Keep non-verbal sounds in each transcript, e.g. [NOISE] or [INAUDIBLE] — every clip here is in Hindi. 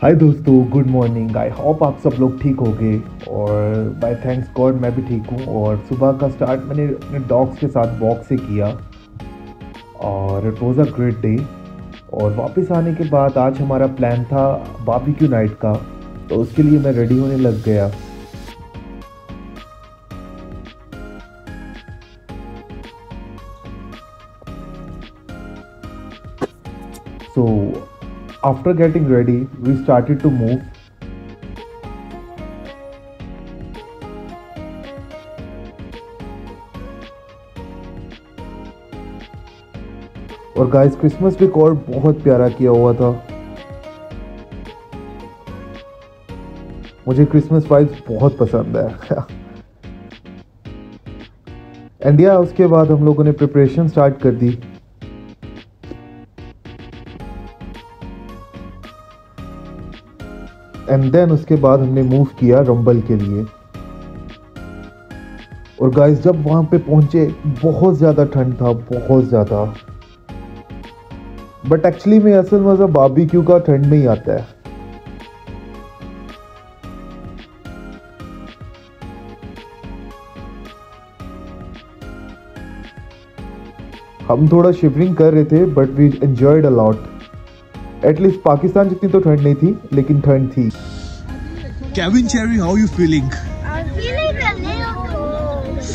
हाय दोस्तों गुड मॉर्निंग आई होप आप सब लोग ठीक हो गए और बाय थैंक्स गॉड मैं भी ठीक हूँ। और सुबह का स्टार्ट मैंने अपने डॉग्स के साथ वॉक से किया। और it was a great day और वापस आने के बाद आज हमारा प्लान था बाबीक्यू नाइट का। तो उसके लिए मैं रेडी होने लग गया। So after getting ready, we started to move. और गाइस क्रिसमस डेकोर बहुत प्यारा किया हुआ था। मुझे क्रिसमस वाइब्स बहुत पसंद है। [LAUGHS] इंडिया उसके बाद हम लोगों ने प्रिपरेशन स्टार्ट कर दी। एंड देन उसके बाद हमने मूव किया रंबल के लिए। और गाइस जब वहाँ पे पहुँचे, बहुत ज़्यादा ठंड था, बहुत ज़्यादा। बट एक्चुअली में असल मज़ा बाबीक्यू का ठंड में ही आता है। हम थोड़ा शिवरिंग कर रहे थे but we enjoyed a lot at least Pakistan जितनी तो ठंड नहीं थी लेकिन ठंड थी Kevin Cherry, how are you feeling? I'm feeling a little cold.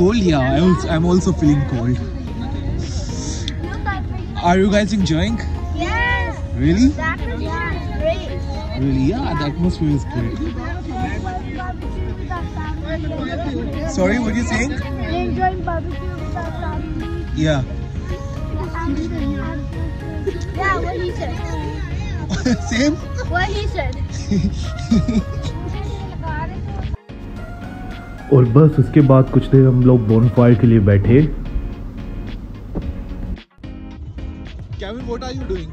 Cold? Yeah, I also, I'm also feeling cold. Are you guys enjoying? Yes. Really? The atmosphere is great. Really? Yeah, the atmosphere is great. Sorry, what are you saying? Enjoying barbecue with our family. Yeah. Yeah, what he said. Same? What he said. और बस उसके बाद कुछ देर हम लोग बोनफायर के लिए बैठे Kevin, what are you doing?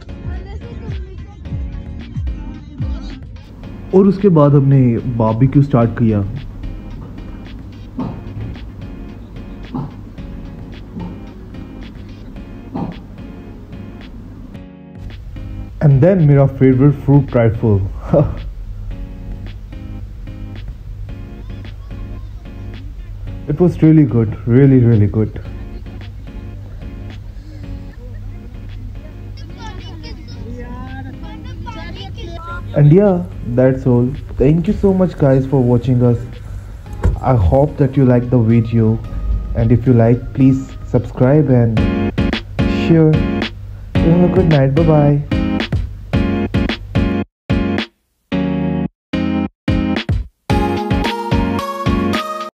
और उसके बाद हमने बारबेक्यू स्टार्ट किया and then made our favorite fruit trifle. [LAUGHS] it was really good, really, really good. And yeah, that's all. Thank you so much guys for watching us. I hope that you like the video and if you like please subscribe and share. You have a good night. Bye bye.